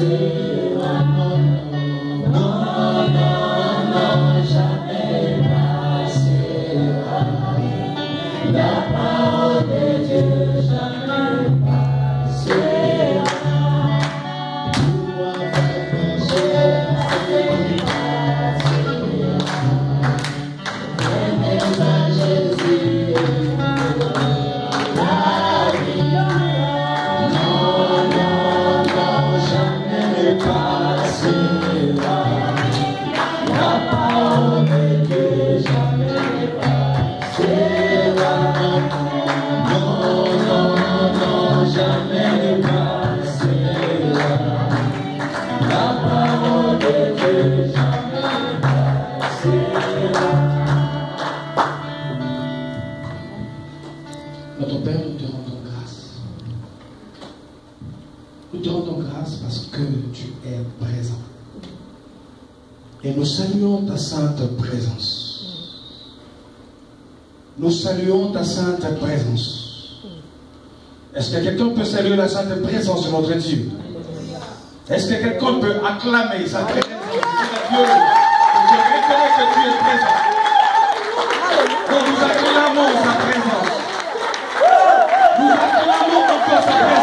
Notre ta sainte présence. Nous saluons ta sainte présence. Est-ce que quelqu'un peut saluer la sainte présence de notre Dieu? Est-ce que quelqu'un peut acclamer sa présence? Dieu, je reconnais que tu es présent. nous acclamons sa présence. Nous acclamons sa présence.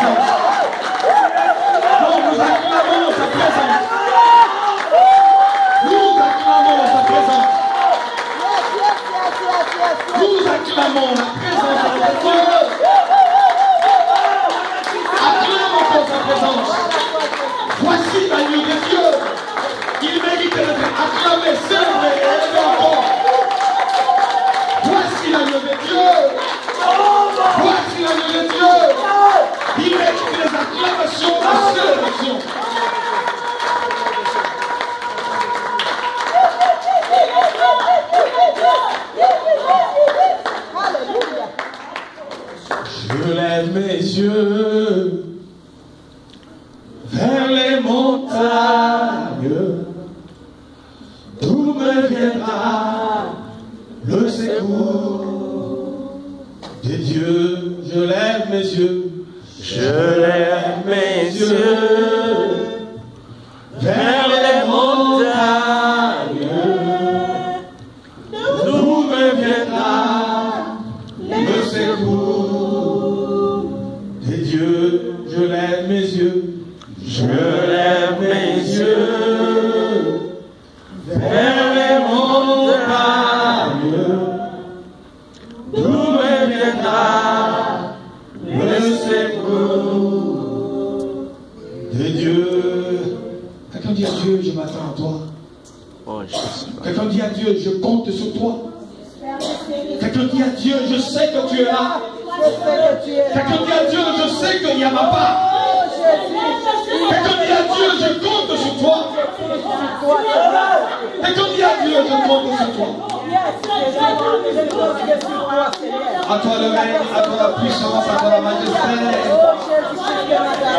Nous acclamons la présence de Dieu. Acclame encore sa présence. Voici l'agneau de Dieu. Il mérite d'être acclamé, célébré et élevé encore. Voici l'agneau de Dieu. Voici l'agneau de Dieu. Il mérite des acclamations, des célébrations. Lève mes yeux vers les montagnes, d'où me viendra le secours de Dieu. Je lève mes yeux, je lève mes yeux vers sais qu'il y a ma part. Quelqu'un dit à Dieu, je compte sur toi. Quelqu'un dit à Dieu, je compte sur toi. À toi le règne, à toi la puissance, à toi la majesté.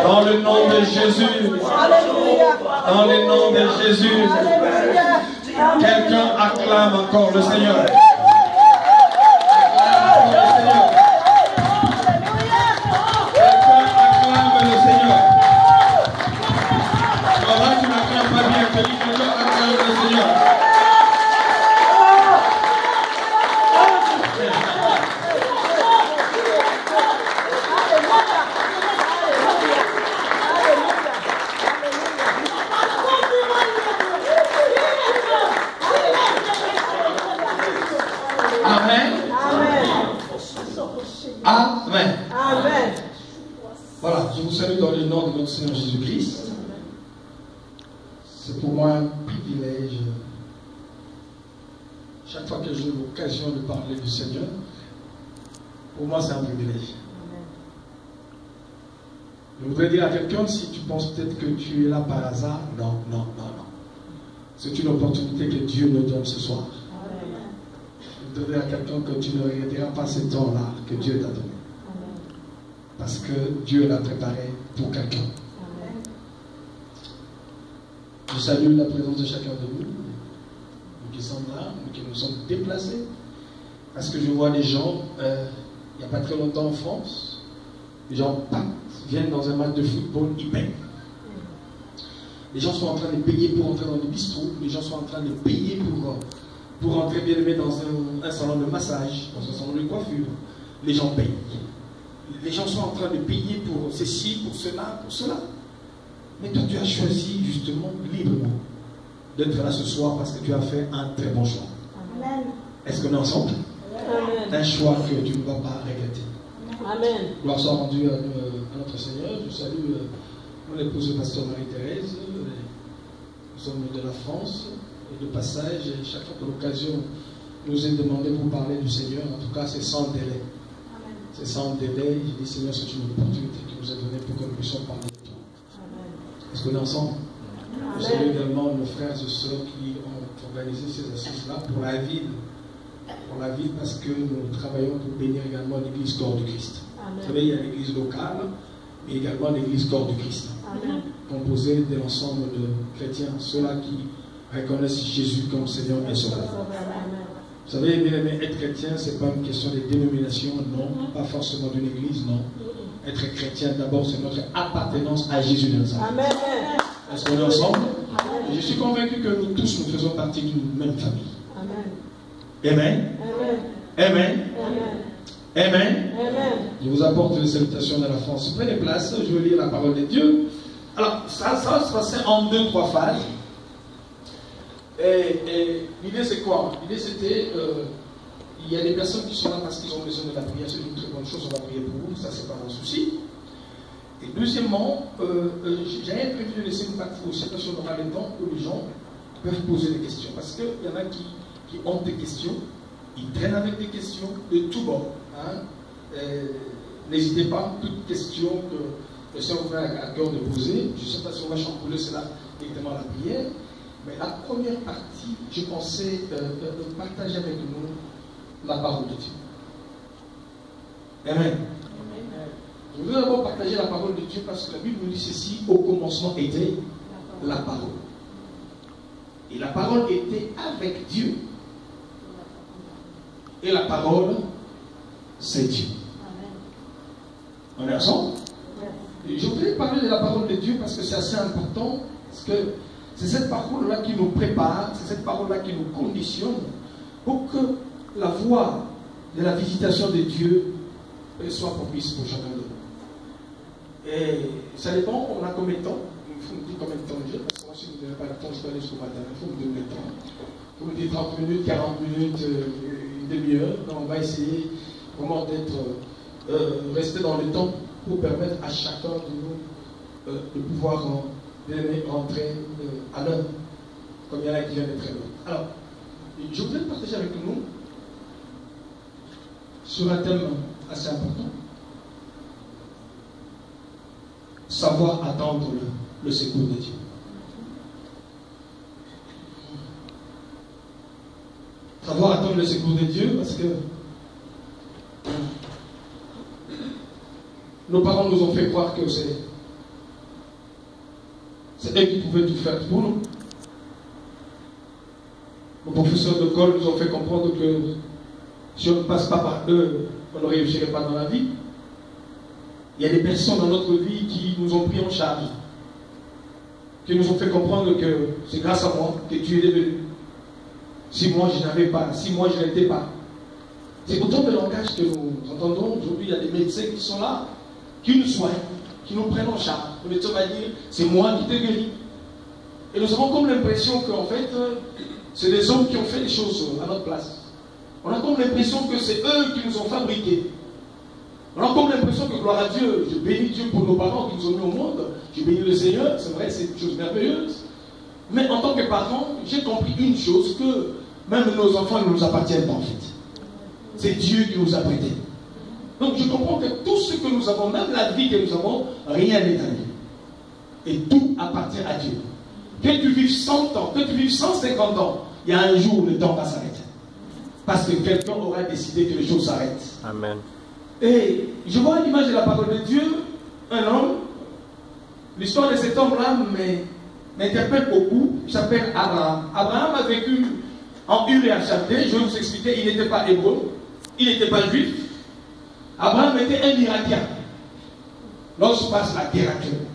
Dans le nom de Jésus. Dans le nom de Jésus. Quelqu'un acclame encore le Seigneur. Je voudrais dire à quelqu'un, si tu penses peut-être que tu es là par hasard, non, non, non, non. C'est une opportunité que Dieu nous donne ce soir. Je voudrais dire à quelqu'un que tu ne regretteras pas ce temps-là que Dieu t'a donné. Parce que Dieu l'a préparé pour quelqu'un. Je salue la présence de chacun de nous, nous qui sommes là, nous qui nous sommes déplacés. Parce que je vois des gens, euh, il n'y a pas très longtemps en France, les gens viennent dans un match de football, ils payent. Les gens sont en train de payer pour entrer dans le bistrot. Les gens sont en train de payer pour, pour entrer bien aimé dans un, salon de massage, dans un salon de coiffure. Les gens payent. Les gens sont en train de payer pour ceci, pour cela, pour cela. Mais toi, tu as choisi justement librement d'être là ce soir parce que tu as fait un très bon choix. Amen. Est-ce qu'on est ensemble? Amen. Un choix que tu ne vas pas regretter. Amen. Gloire soit rendue à, notre Seigneur. Je salue euh, mon épouse, le pasteur Marie-Thérèse. Nous sommes de la France et de passage. Et chaque fois que l'occasion nous est demandée pour parler du Seigneur, en tout cas, c'est sans délai. C'est sans délai. Je dis, Seigneur, c'est une opportunité qui nous est donnée pour que nous puissions parler de toi. Est-ce qu'on est ensemble? Je salue également nos frères et sœurs qui ont organisé ces assises-là pour la ville pour la ville parce que nous travaillons pour bénir également l'église corps du Christ. Vous savez, il y a l'église locale, mais également l'église corps du Christ. Composée de l'ensemble de chrétiens, ceux-là qui reconnaissent Jésus comme Seigneur et Sauveur. Vous savez, bien aimé, être chrétien, ce n'est pas une question de dénomination, non, pas forcément d'une église, non. Être chrétien, d'abord, c'est notre appartenance à Jésus Nazareth. Amen. Est-ce qu'on est ensemble? Je suis convaincu que nous tous, nous faisons partie d'une même famille. Amen. Amen. Amen. Je vous apporte une salutation de la France. Prenez place, je vais lire la parole de Dieu. Alors, ça, ça va se passer en deux, trois phases. Et, l'idée, c'est quoi? L'idée, c'était euh, il y a des personnes qui sont là parce qu'ils ont besoin de la prière. C'est une très bonne chose, on va prier pour vous, ça, c'est pas un souci. Et deuxièmement, euh, euh, j'avais prévu de laisser une partie aussi parce qu'on aura le temps où les gens peuvent poser des questions. Parce qu'il y en a qui qui ont des questions, ils traînent avec des questions de tout bord. Hein. N'hésitez pas, toute question que le Seigneur vous a à cœur de poser, je ne sais pas si on va chambouler cela directement à la prière, mais la première partie, je pensais euh, euh, partager avec nous la parole de Dieu. Amen. Je voudrais d'abord partager la parole de Dieu parce que la Bible nous dit ceci, au commencement était la parole. Et la parole était avec Dieu. Et la parole, c'est Dieu. On est ensemble? Je voudrais parler de la parole de Dieu parce que c'est assez important, parce que c'est cette parole-là qui nous prépare, c'est cette parole-là qui nous conditionne pour que la voie de la visitation de Dieu soit propice pour chacun de nous. Et ça dépend, on a combien de temps? Il faut me dire combien de temps j'ai, parce que moi, si vous n'avez pas le temps, je peux aller jusqu'au matin. Il faut me donner le temps. Il faut me dire 30 minutes, 40 minutes. Euh, demi-heure. On va essayer vraiment d'être, euh, euh, rester dans le temps pour permettre à chacun de nous euh, de pouvoir rentrer à l'heure, comme il y en a qui viennent très loin. Alors, je voudrais partager avec nous sur un thème assez important. Savoir attendre le secours de Dieu. Savoir attendre le secours de Dieu parce que nos parents nous ont fait croire que c'est eux qui pouvaient tout faire pour nous. Nos professeurs d'école nous ont fait comprendre que si on ne passe pas par eux, on ne réussirait pas dans la vie. Il y a des personnes dans notre vie qui nous ont pris en charge, qui nous ont fait comprendre que c'est grâce à moi que Dieu est venu. Si moi je n'avais pas, si moi je n'étais pas. C'est autant de langage que nous entendons. Aujourd'hui, il y a des médecins qui sont là, qui nous soignent, qui nous prennent en charge. Le médecin va dire, c'est moi qui t'ai guéri. Et nous avons comme l'impression qu'en fait, c'est des hommes qui ont fait les choses à notre place. On a comme l'impression que c'est eux qui nous ont fabriqués. On a comme l'impression que, gloire à Dieu, je bénis Dieu pour nos parents qui nous ont mis au monde. Je bénis le Seigneur, c'est vrai, c'est une chose merveilleuse. Mais en tant que parent, j'ai compris une chose, que même nos enfants ne nous appartiennent pas en fait. C'est Dieu qui nous a prêté. Donc je comprends que tout ce que nous avons, même la vie que nous avons, rien n'est à nous. Et tout appartient à Dieu. Que tu vives 100 ans, que tu vives 150 ans, il y a un jour où le temps va s'arrêter. Parce que quelqu'un aura décidé que les choses s'arrêtent. Amen. Et je vois l'image de la parole de Dieu, un homme, l'histoire de cet homme-là, m'interpelle beaucoup. Il s'appelle Abraham. Abraham a vécu en Ur et Je vais vous expliquer. Il n'était pas hébreu. Il n'était pas juif. Abraham était un Irakien. Lorsque passe la guerre actuelle.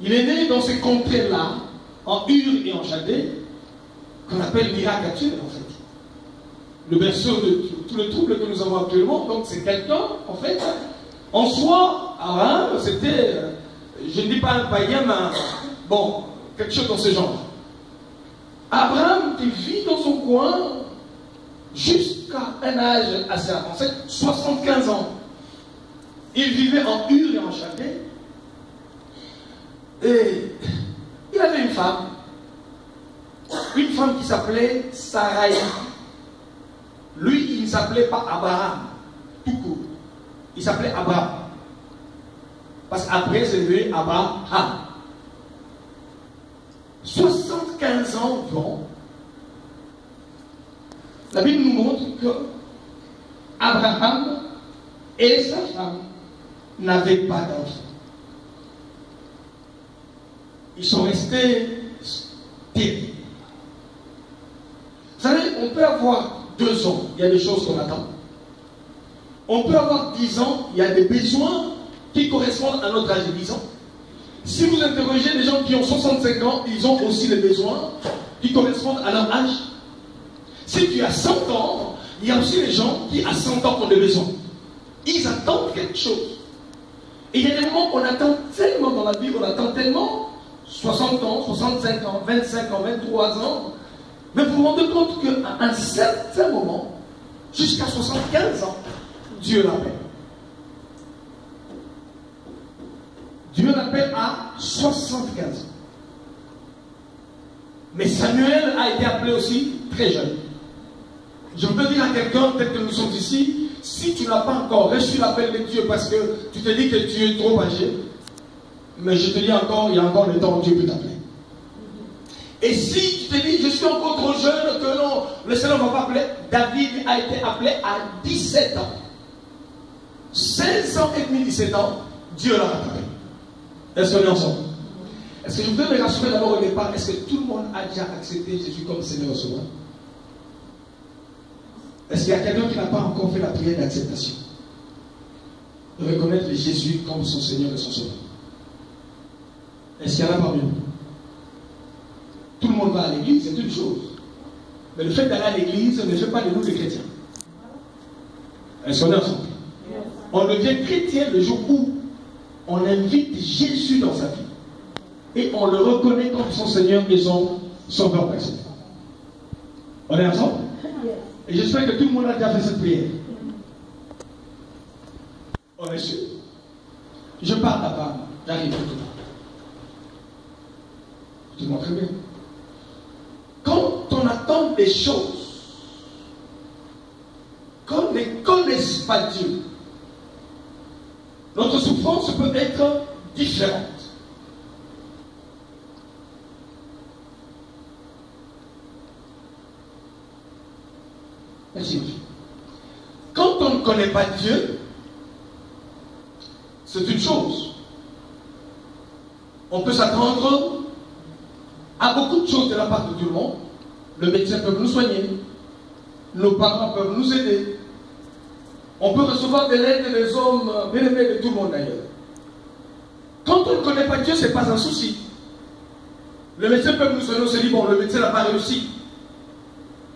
Il est né dans ces contrées-là, en Ur et en Chaldée, qu'on appelle l'Irak en fait. Le berceau de tout le trouble que nous avons actuellement, donc c'est quelqu'un, en fait, en soi, Abraham, c'était, euh, je ne dis pas un païen, mais bon, quelque chose dans ce genre. Abraham qui vit dans son coin jusqu'à un âge assez avancé, 75 ans. Il vivait en Ur et en Chaldée. Et il avait une femme, une femme qui s'appelait Sarai. Lui, il ne s'appelait pas Abraham, tout court. Il s'appelait Abraham. Parce qu'après, c'est devenu Abraham. 75 ans vont. La Bible nous montre que Abraham et sa femme n'avaient pas d'enfant. Ils sont restés stériles. Vous savez, on peut avoir deux ans, il y a des choses qu'on attend. On peut avoir dix ans, il y a des besoins qui correspondent à notre âge de 10 ans. Si vous interrogez les gens qui ont 65 ans, ils ont aussi des besoins qui correspondent à leur âge. Si tu as 100 ans, il y a aussi des gens qui, à 100 ans, ont des besoins. Ils attendent quelque chose. Et il y a des moments où on attend tellement dans la vie, on attend tellement 60 ans, 65 ans, 25 ans, 23 ans. Mais vous vous rendez compte qu'à un certain moment, jusqu'à 75 ans, Dieu l'appelle. Dieu l'appelle à 75 ans. Mais Samuel a été appelé aussi très jeune. Je peux dire à quelqu'un, peut-être que nous sommes ici, si tu n'as pas encore reçu l'appel de Dieu parce que tu te dis que tu es trop âgé, mais je te dis encore, il y a encore le temps où Dieu peut t'appeler. Et si tu te dis, je suis encore trop jeune, que non, le Seigneur ne va pas appeler, David a été appelé à 17 ans. 16 ans et demi, 17 ans, Dieu l'a appelé. Est-ce qu'on est ensemble? Est-ce que je voudrais me rassurer d'abord au départ? Est-ce que tout le monde a déjà accepté Jésus comme Seigneur au Sauveur? Est-ce qu'il y a quelqu'un qui n'a pas encore fait la prière d'acceptation? De reconnaître Jésus comme son Seigneur et son Sauveur. Est-ce qu'il y en a parmi nous? Tout le monde va à l'église, c'est une chose. Mais le fait d'aller à l'église ne fait pas de nous des chrétiens. Est-ce qu'on est ensemble? On devient chrétien le jour où on invite Jésus dans sa vie. Et on le reconnaît comme son Seigneur et son Sauveur personnel. On est ensemble? Et j'espère que tout le monde a déjà fait cette prière. On est sûr Je parle là-bas. J'arrive tout le monde. Le monde très bien? Quand on attend des choses, qu'on ne connaisse pas Dieu, notre souffrance peut être différente. Merci. Quand on ne connaît pas Dieu, c'est une chose. On peut s'attendre à beaucoup de choses de la part de tout le monde. Le médecin peut nous soigner. Nos parents peuvent nous aider. On peut recevoir de l'aide des hommes bien aimés de tout le monde d'ailleurs. Quand on ne connaît pas Dieu, ce n'est pas un souci. Le médecin peut nous soigner, on se dit, bon, le médecin n'a pas réussi.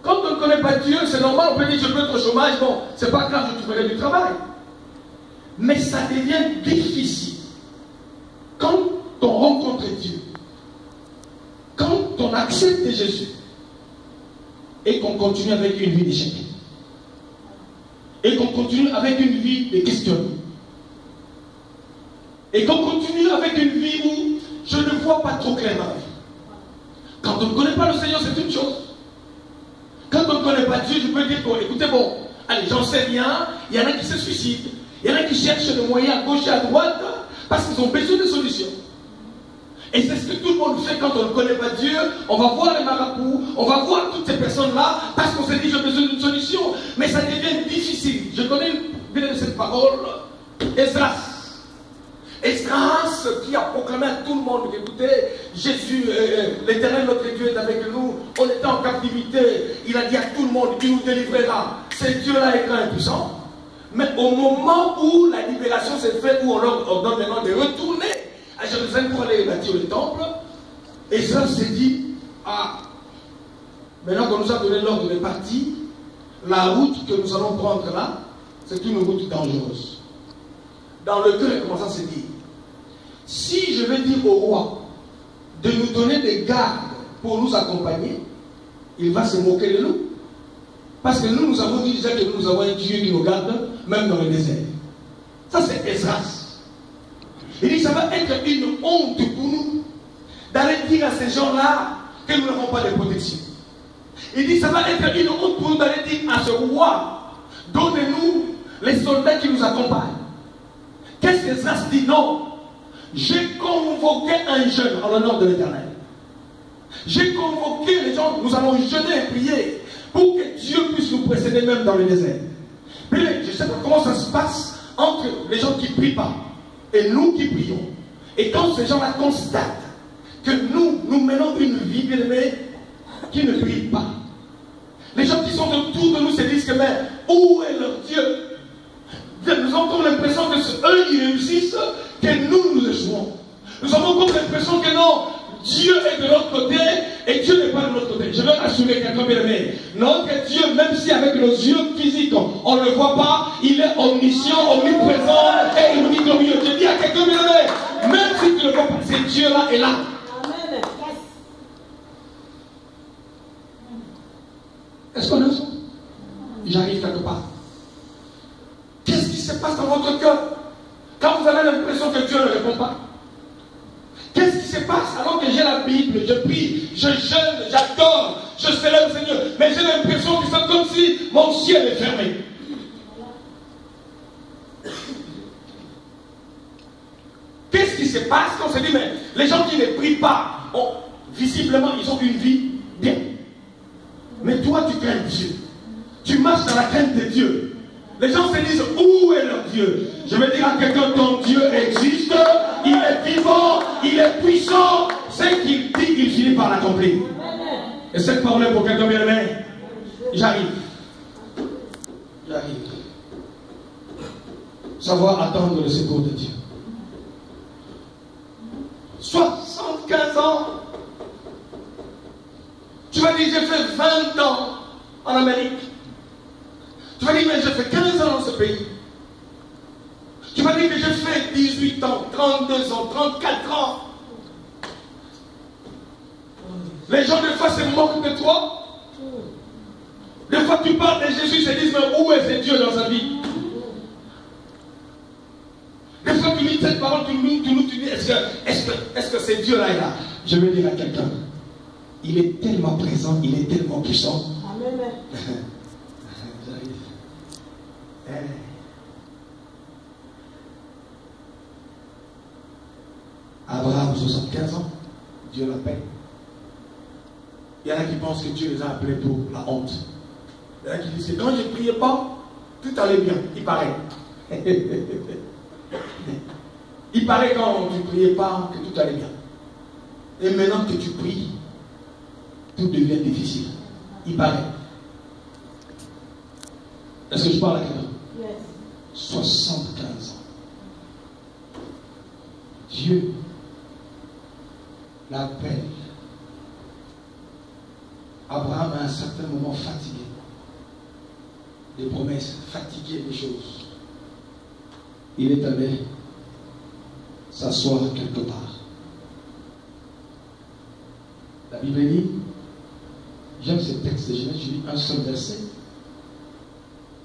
Quand on ne connaît pas Dieu, c'est normal, on peut dire, je peux être au chômage, bon, c'est pas grave, je trouverai du travail. Mais ça devient difficile quand on rencontre Dieu, quand on accepte Jésus et qu'on continue avec une vie d'échec et qu'on continue avec une vie de questionnement. Et qu'on continue avec une vie où je ne vois pas trop clair vie. Quand on ne connaît pas le Seigneur, c'est une chose. Quand on ne connaît pas Dieu, je peux dire, bon, écoutez, bon, allez, j'en sais rien, il y en a qui se suicident, il y en a qui cherchent des moyens à gauche et à droite parce qu'ils ont besoin de solutions. Et c'est ce que tout le monde fait quand on ne connaît pas Dieu. On va voir les marabouts, on va voir toutes ces personnes-là parce qu'on s'est dit j'ai besoin d'une solution. Mais ça devient. Je connais bien cette parole. Esdras. Esdras qui a proclamé à tout le monde écoutez, Jésus, euh, l'éternel notre Dieu est avec nous. On était en captivité. Il a dit à tout le monde qu'il nous délivrera. C'est Dieu-là est grand et puissant. Mais au moment où la libération s'est faite, où on leur ordonne maintenant de retourner à Jérusalem pour aller bâtir le temple. Ça s'est dit, ah, maintenant qu'on nous a donné l'ordre de partir, la route que nous allons prendre là, c'est une route dangereuse. Dans le cœur, il commence à se dire, si je vais dire au roi de nous donner des gardes pour nous accompagner, il va se moquer de nous. Parce que nous, nous avons dit déjà que nous avons un Dieu qui nous garde, même dans le désert. Ça, c'est Esdras. Il dit, ça va être une honte pour nous d'aller dire à ces gens-là que nous n'avons pas de protection. Il dit, ça va être une honte pour nous d'aller dire à ce roi, donnez-nous les soldats qui nous accompagnent. Qu'est-ce que dit? Non. J'ai convoqué un jeune en l'honneur de l'éternel. J'ai convoqué les gens, nous allons jeûner et prier pour que Dieu puisse nous précéder même dans le désert. je ne sais pas comment ça se passe entre les gens qui ne prient pas et nous qui prions. Et quand ces gens-là constatent que nous, nous menons une vie, bien qui ne prie pas, les gens qui sont autour de nous se disent que, mais où est leur Dieu? Nous avons comme l'impression que eux, ils réussissent, que nous, nous échouons. Nous avons comme l'impression que non, Dieu est de l'autre côté et Dieu n'est pas de l'autre côté. Je veux assurer quelqu'un bien aimé. Notre Dieu, même si avec nos yeux physiques, on ne le voit pas, il est omniscient, omniprésent et dit Je dis à quelqu'un bien aimé, même si tu ne le vois pas, c'est Dieu là et là. Est-ce qu'on est ensemble? J'arrive quelque part. Se passe dans votre cœur quand vous avez l'impression que Dieu ne répond pas Qu'est-ce qui se passe alors que j'ai la Bible, je prie, je jeûne, j'adore, je célèbre le Seigneur, mais j'ai l'impression que c'est comme si mon ciel est fermé. Qu'est-ce qui se passe quand on se dit, mais les gens qui ne prient pas, visiblement, ils ont une vie bien. Mais toi, tu crains Dieu. Tu marches dans la crainte de Dieu. Les gens se disent, où est leur Dieu? Je vais dire à quelqu'un, ton Dieu existe, il est vivant, il est puissant. C'est qu'il dit, il finit par l'accomplir. Et cette parole est pour quelqu'un bien aimé. J'arrive. J'arrive. Savoir attendre le secours de Dieu. 75 ans. Tu vas dire, j'ai fait 20 ans en Amérique. Tu vas dire, mais j'ai fait 15 ans dans ce pays. Tu vas dire que j'ai fait 18 ans, 32 ans, 34 ans. Les gens, des fois, se moquent de toi. Des fois, tu parles de Jésus, ils se disent, mais où est ce Dieu dans sa vie? Des fois, tu lis cette parole, tu nous, tu nous tu dis, est-ce que, est-ce que, est-ce que c'est Dieu là et là? Je vais dire à quelqu'un, il est tellement présent, il est tellement puissant. Amen. Abraham, 75 ans, Dieu l'appelle. Il y en a qui pensent que Dieu les a appelés pour la honte. Il y en a qui disent que quand je ne priais pas, tout allait bien. Il paraît. Il paraît quand tu ne priais pas que tout allait bien. Et maintenant que tu pries, tout devient difficile. Il paraît. Est-ce que je parle à quelqu'un? 75 ans. Dieu l'appelle. Abraham à un certain moment fatigué des promesses, fatigué des choses. Il est allé s'asseoir quelque part. La Bible dit, j'aime ce texte de Genèse, je lis un seul verset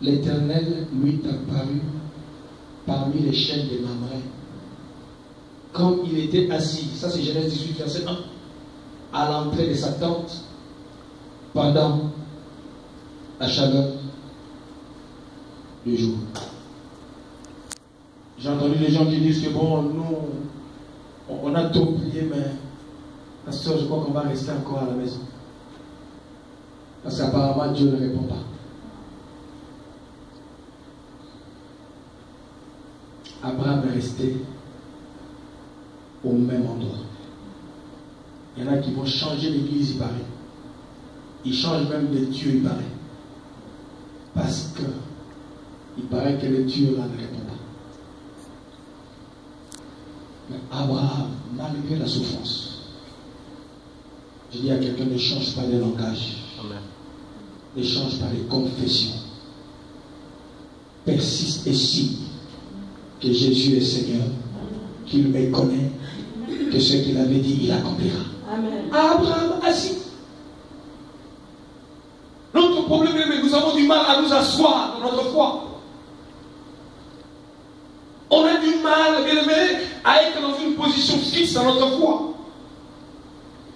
l'Éternel lui apparut parmi les chaînes des Mamré. Comme il était assis, ça c'est Genèse 18, verset 1, à l'entrée de sa tente pendant la chaleur du jour. J'ai entendu les gens qui disent que bon, nous, on a tout prié, mais pasteur, je crois qu'on va rester encore à la maison. Parce qu'apparemment, Dieu ne répond pas. Abraham est resté au même endroit. Il y en a qui vont changer l'église, il paraît. Ils changent même de Dieu, il paraît. Parce que il paraît que le Dieu là ne répond pas. Mais Abraham, malgré la souffrance, je dis à quelqu'un ne change pas de langage, Amen. ne change pas de confession. Persiste et signe que Jésus est Seigneur, qu'il me connaît, que ce qu'il avait dit, il accomplira. Amen. Abraham assis. Notre problème est que nous avons du mal à nous asseoir dans notre foi. On a du mal, bien aimé, à être dans une position fixe dans notre foi.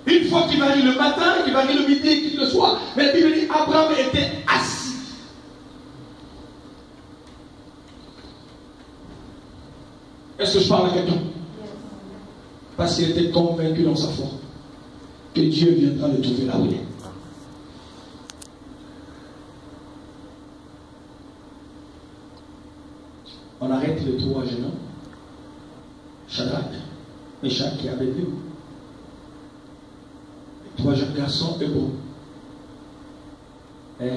Une fois qu'il varie le matin, qu'il varie le midi, qu'il le soir. Mais la Bible dit Abraham était assis. Est-ce que je parle à quelqu'un? Parce qu'il était convaincu dans sa foi que Dieu viendra le trouver là où il est. On arrête les trois jeunes hommes. Shadrach, Meshach et Abednego. Les trois jeunes garçons hébreux. Et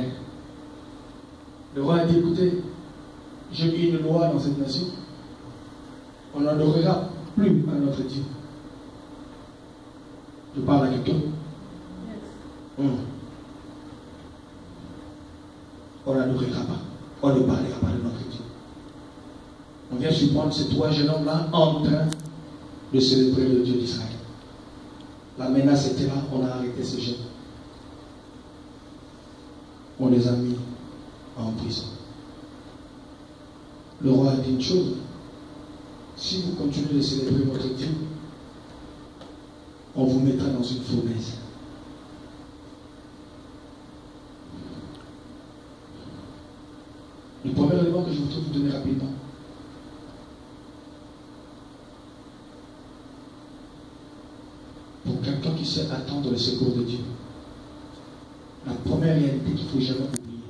le roi a dit, écoutez, j'ai mis une loi dans cette nation. On n'adorera plus à notre Dieu. Je parle à quelqu'un. Hum. On n'adorera pas. On ne parlera pas de notre Dieu. On vient surprendre ces trois jeunes hommes-là en train de célébrer le Dieu d'Israël. La menace était là, on a arrêté ces jeunes. On les a mis en prison. Le roi a dit une chose. Si vous continuez de célébrer votre Dieu, on vous mettra dans une fournaise. Le premier élément que je voudrais vous donner rapidement. Pour quelqu'un qui sait attendre le secours de Dieu, la première réalité qu'il faut jamais oublier,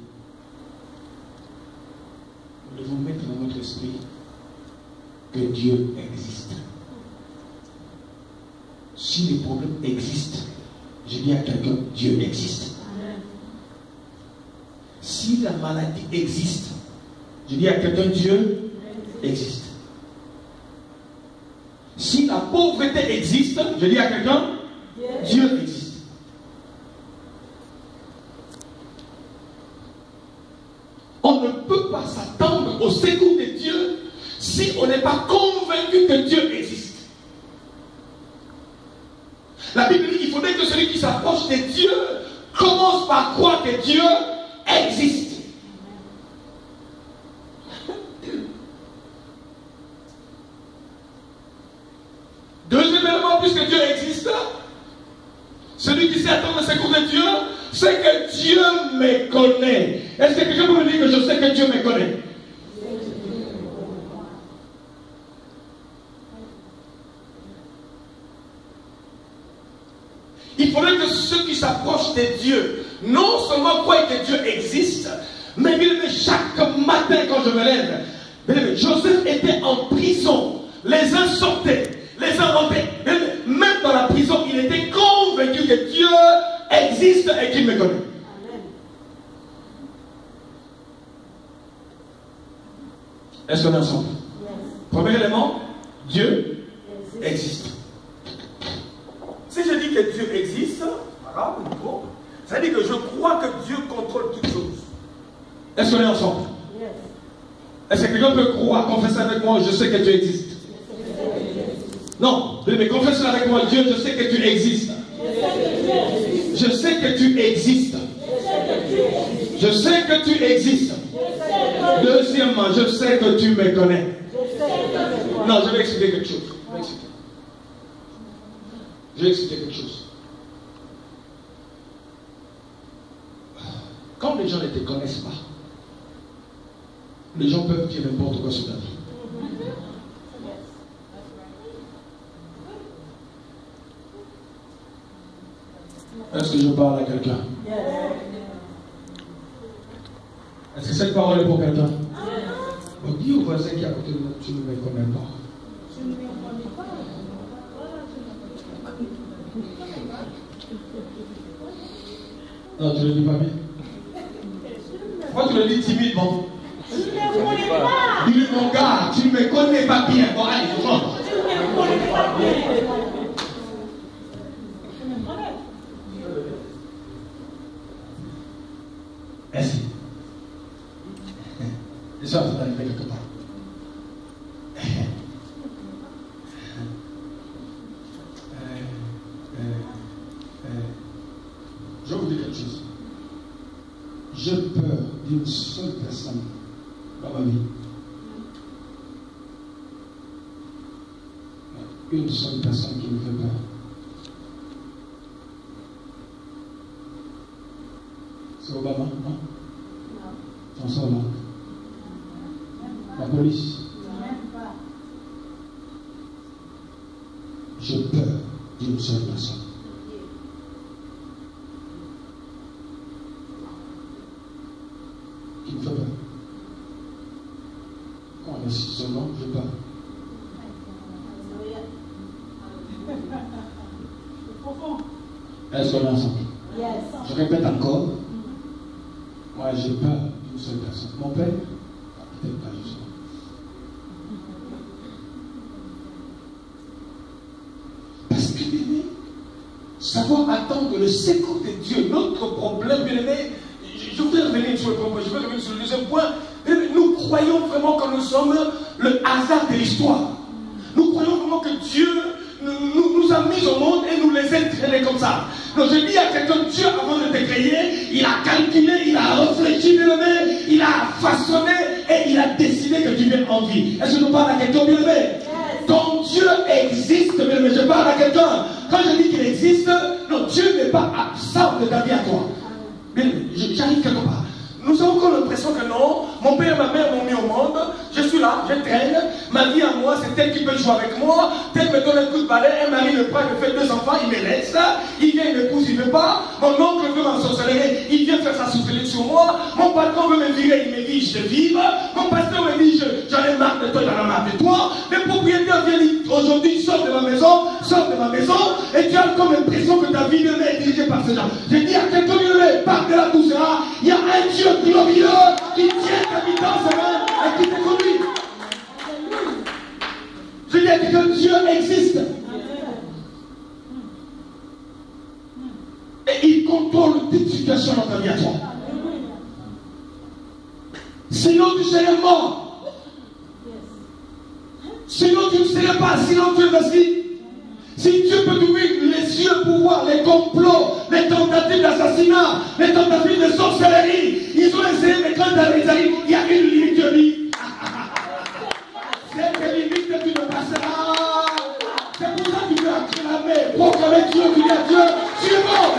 nous devons mettre dans notre esprit que Dieu existe. Si les problèmes existent, je dis à quelqu'un, Dieu existe. Si la maladie existe, je dis à quelqu'un, Dieu existe. Si la pauvreté existe, je dis à quelqu'un, Dieu existe. On ne peut pas s'attendre au secours de Dieu si on n'est pas convaincu que Dieu existe. La Bible dit qu'il faudrait que celui qui s'approche de Dieu commence par croire que Dieu existe. Deuxième élément, puisque Dieu existe, celui qui sait attendre le secours de Dieu, c'est que Dieu me connaît. Est-ce que quelqu'un peut me dire que je sais que Dieu me connaît Il faudrait que ceux qui s'approchent de Dieu, non seulement croient que Dieu existe, mais bien aimé, chaque matin quand je me lève, bien aimé, Joseph était en prison. Les uns sortaient, les uns rentraient. Bien aimé, Même dans la prison, il était convaincu que Dieu existe et qu'il me connaît. Est-ce qu'on est ensemble Premier élément, Dieu existe. Si je dis que Dieu existe, ça veut dire que je crois que Dieu contrôle toutes choses. Est-ce qu'on est ensemble? Est-ce que quelqu'un peut croire, confesser avec moi, je sais que Dieu existe? Non, mais confesse avec moi, Dieu, je sais que tu existes. Je sais que tu existes. Je sais que tu existes. Deuxièmement, je sais que tu me connais. Non, je vais expliquer quelque chose. Je vais expliquer. Quelque chose. Quand les gens ne te connaissent pas, les gens peuvent dire n'importe quoi sur ta vie. Est-ce que je parle à quelqu'un? Est-ce que cette parole est pour quelqu'un? Dis au voisin qui est à côté de moi, tu ne me connais pas. Non, tu ne le dis pas bien. Pourquoi tu le dis timidement Dis-le mon gars, tu ne me connais pas bien. Bon, allez, je rentre. J'ai peur d'une seule personne dans ma vie. Une seule personne qui me fait peur. C'est Obama, non François Hollande. La police. J'ai peur d'une seule personne. Qui me fait peur. Quand on est qu'on est ensemble Je répète encore. Moi, j'ai peur d'une seule personne. Mon père, peut-être pas justement. Parce que, bien aimé, savoir attendre le secours de Dieu, notre problème, bien aimé, je voudrais revenir sur le premier point, je vais revenir sur le deuxième point. Nous croyons vraiment que nous sommes le hasard de l'histoire. Nous croyons vraiment que Dieu nous, a mis au monde et nous les a traînés comme ça. Donc je dis à quelqu'un, Dieu avant de te créer, il a calculé, il a réfléchi, bien aimé, il a façonné et il a décidé que tu viennes en vie. Est-ce que nous parlons à quelqu'un, bien aimé? Quand Dieu existe, bien aimé, je parle à quelqu'un. Quand je dis qu'il existe, non, Dieu n'est pas absent de ta vie à toi. Bien j'arrive quelque part. Nous avons encore l'impression que non, mon père et ma mère m'ont mis au monde, je suis là, je traîne, ma vie à moi, c'est elle qui peut jouer avec moi, tel me donne un coup de balai, un mari me prend, me fait deux enfants, il me laisse, il vient, il m'épouse, il ne veut pas, mon oncle veut m'ensorceler, il vient faire sa sorcellerie sur moi, mon patron veut me virer, il me dit je vive, mon pasteur me dit je- j'en ai marre de toi, j'en ai marre de toi, le propriétaire vient aujourd'hui sors de ma maison, de ma maison, et tu as comme impression que ta vie de est dirigée par gens. J'ai dit à quelqu'un de par de la douceur, il y a un Dieu glorieux qui tient ta vie dans ses mains et qui te conduit. Je dis à quelqu'un, Dieu existe. Et il contrôle toute situation dans ta vie à toi. Sinon tu serais mort. Sinon tu ne serais pas, sinon tu es. Si Dieu peut ouvrir les yeux pour voir les complots, les tentatives d'assassinat, les tentatives de sorcellerie, ils ont essayé, mais quand ils arrivent, il y a une limite, Dieu dit. Cette limite, tu ne passeras. C'est pour ça que tu veux acclamer, proclamer Dieu, tu dis à Dieu, tu es mort.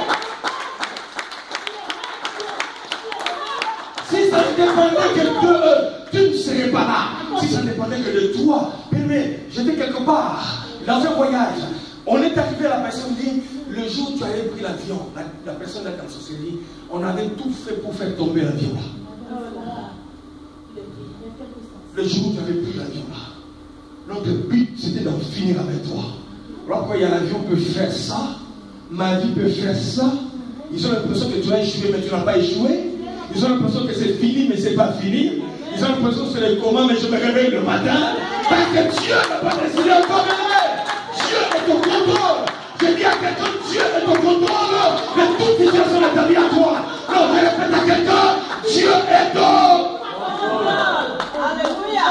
Si ça ne dépendait que de eux, tu ne serais pas là. Si ça ne dépendait que de toi, mais j'étais quelque part, dans un voyage. On est arrivé à la personne dit, le jour où tu avais pris l'avion, la, la personne dans ce dit, on avait tout fait pour faire tomber l'avion là. Le jour où tu avais pris l'avion là. Notre but c'était d'en finir avec toi. Alors quand il y a l'avion peut faire ça, ma vie peut faire ça? Ils ont l'impression que tu as échoué, mais tu n'as pas échoué. Ils ont l'impression que c'est fini, mais c'est pas fini. Ils ont l'impression que c'est le coma, mais je me réveille le matin. Parce que Dieu n'a pas décidé encore quelqu'un, Dieu est au contrôle de toute situation de ta vie à toi. Non, je répète à quelqu'un, Dieu est au Alléluia.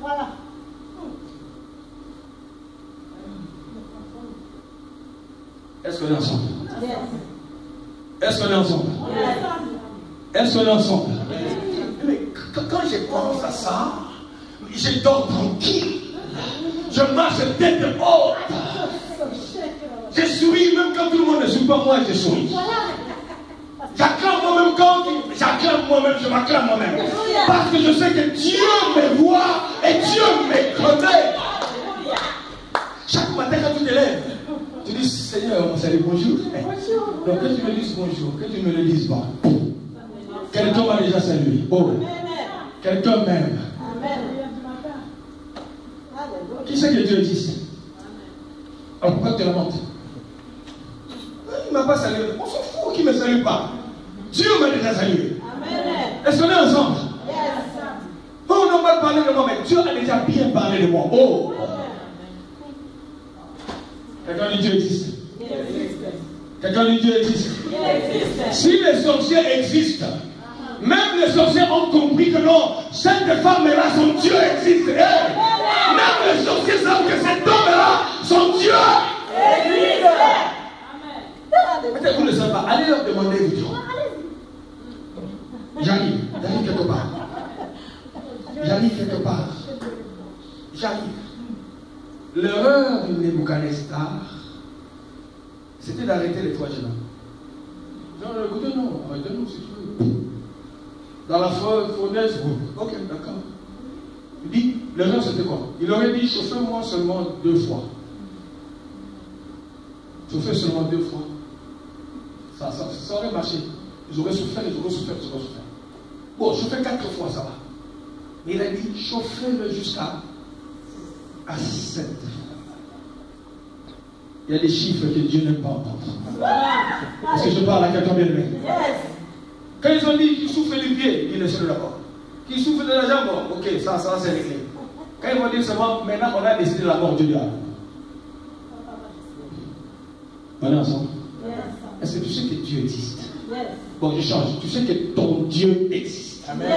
Voilà. Est-ce qu'on est ensemble? Est-ce qu'on est ensemble? Est-ce qu'on est ensemble? Mais quand je pense à ça, je dors tranquille. Je marche tête haute. Je souris même quand tout le monde ne sourit pas, moi je souris. J'acclame moi-même quand j'acclame moi-même, je m'acclame moi-même. Parce que je sais que Dieu me voit et Dieu me connaît. Chaque matin quand tu te lèves, tu dis Seigneur, salut, bonjour. Donc que tu me dises bonjour, que tu me le dises pas. Quelqu'un m'a déjà salué. Oh, quelqu'un m'aime. Qui sait que Dieu existe Alors pourquoi tu te lamentes ne m'a pas salué. On s'en fout qu'il ne me salue pas. Dieu m'a déjà salué. Est-ce qu'on est ensemble? Yes. Oh, on n'a pas parlé de moi, mais Dieu a déjà bien parlé de moi. Oh Quelqu'un dit Dieu existe? Quelqu'un dit Dieu existe? Si les sorciers existent, même les sorciers ont compris que non, cette femme-là, son Dieu existe. Eh, Même les sorciers savent que cet homme-là, son Dieu. Existe peut-être vous ne le savez pas, allez leur demander. J'arrive, j'arrive quelque part. J'arrive quelque part. J'arrive. L'erreur de Nebuchadnezzar, c'était d'arrêter les trois jeunes Non, le goût de non, arrêtez-nous si tu veux. Dans la fournaise, ok, d'accord. Il dit, l'erreur c'était quoi? Il aurait dit, chauffez-moi seulement deux fois. Chauffez seulement deux fois. Ça, ça, ça aurait marché. Ils auraient souffert, ils auraient souffert, ils auraient souffert. Bon, chauffez quatre fois, ça va. Mais il a dit, chauffez-le jusqu'à à sept Il y a des chiffres que Dieu n'aime pas entendre. Est-ce que je parle à quelqu'un bien aimé. Quand ils ont dit qu'il souffle du pied, il est sur d'accord. Qu'il souffle de la jambe, ok, ça, ça c'est réglé. Quand ils vont dire seulement, maintenant on a décidé la mort, Dieu dit, ensemble. Est-ce que tu sais que Dieu existe Yes. Bon, je change. Tu sais que ton Dieu existe. Yes. Amen.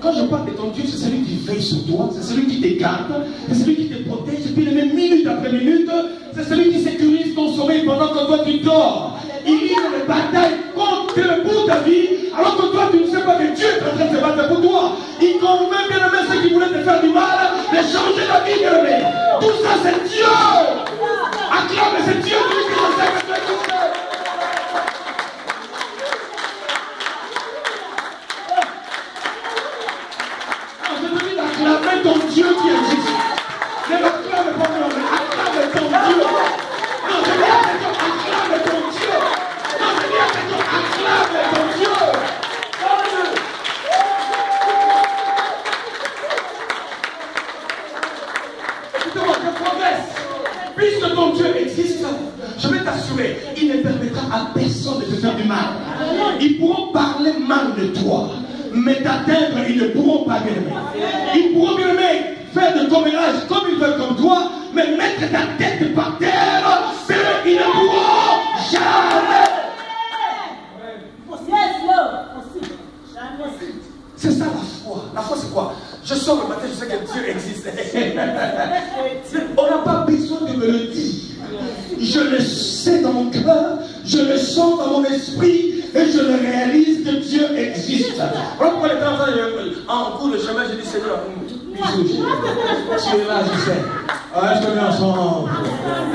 Quand je parle de ton Dieu, c'est celui qui veille sur toi, c'est celui qui te garde, c'est celui qui te protège, et puis les mêmes minute après minute, c'est celui qui sécurise ton sommeil pendant que toi tu dors. Il y a une bataille contre pour ta vie, alors que toi tu ne sais pas que Dieu est en train de se battre pour toi. Il convainc bien aimé ceux qui voulaient te faire du mal, de changer la vie, bien aimé. Tout ça c'est Dieu. Acclame, c'est Dieu qui dit que me le dire. Je le sais dans mon cœur, je le sens dans mon esprit et je le réalise que Dieu existe. Pourquoi les temps en cours de chemin, j'ai dit Seigneur, bisous, Jésus. tu es là, je sais. Ah, Est-ce qu'on est ensemble?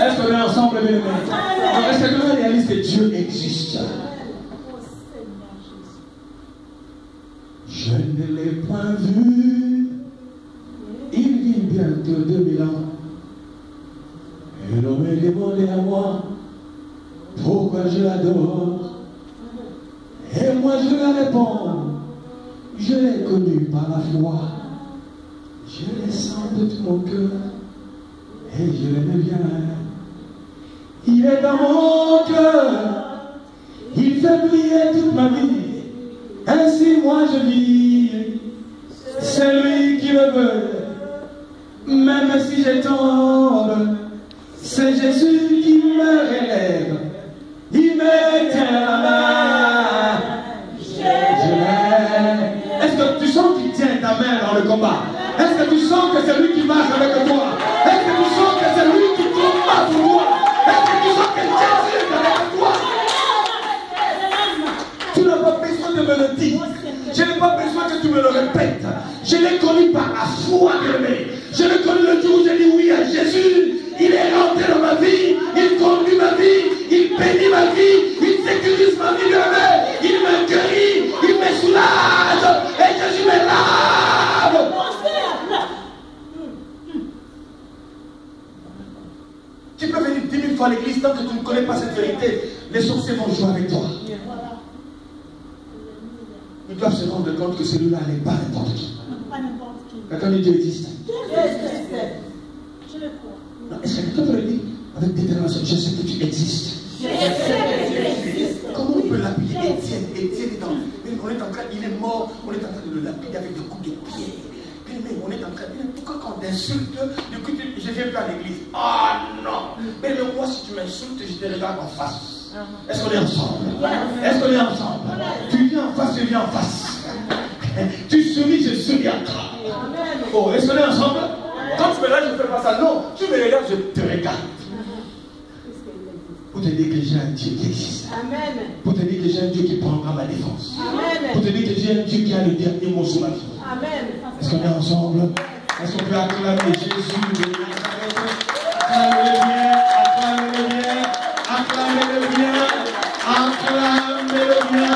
Est-ce qu'on est ensemble, Alors, Est-ce que quelqu'un réalise que Dieu existe? Seigneur. Je ne l'ai point vu. Que tu sens qu'il tient ta main dans le combat? Est-ce que tu sens que c'est lui qui marche avec toi? Est-ce que tu sens que c'est lui qui combat pour toi Est-ce que tu sens que Jésus est avec toi? Tu n'as pas besoin de me le dire. Je n'ai pas besoin que tu me le répètes. Je l'ai connu par la foi, bien-aimé. Je l'ai connu le jour où j'ai dit oui à Jésus. Il est rentré dans ma vie. Il conduit ma vie. Il bénit ma vie. Il sécurise ma vie, bien-aimé. Il me guérit. Il me soulage. Tu peux venir dix mille fois à l'église tant que tu ne connais pas cette vérité. Les sorciers vont jouer avec toi. Ils doivent se rendre compte que celui-là n'est pas n'importe qui. Pas n'importe qui. Quelqu'un dit Dieu existe. Est-ce que quelqu'un peut le dire avec détermination Je sais que tu existes. Comment on peut lapider Étienne Étienne est on est en train, il est mort, on est en train de le lapider avec des coups de pied. On est en train, pourquoi quand on t'insulte, je viens plus à l'église Ah non Mais le moi, si tu m'insultes, je te regarde en face. Est-ce qu'on est ensemble? Est-ce qu'on est ensemble? Tu viens en face, je viens en face. Tu souris, je souris. Amen. Oh, est-ce qu'on est ensemble? Quand tu me regardes, je ne fais pas ça. Non, tu me regardes, je te regarde. Pour te dire que j'ai un Dieu qui existe. Amen. Pour te dire que j'ai un Dieu qui prendra ma défense. Amen. Pour te dire que j'ai un Dieu qui a le dernier mot sur ma vie. Amen. Est-ce qu'on est ensemble? Est-ce qu'on peut acclamer Jésus de Acclamez-le bien, acclamez-le bien, acclamez-le bien, acclamez-le bien.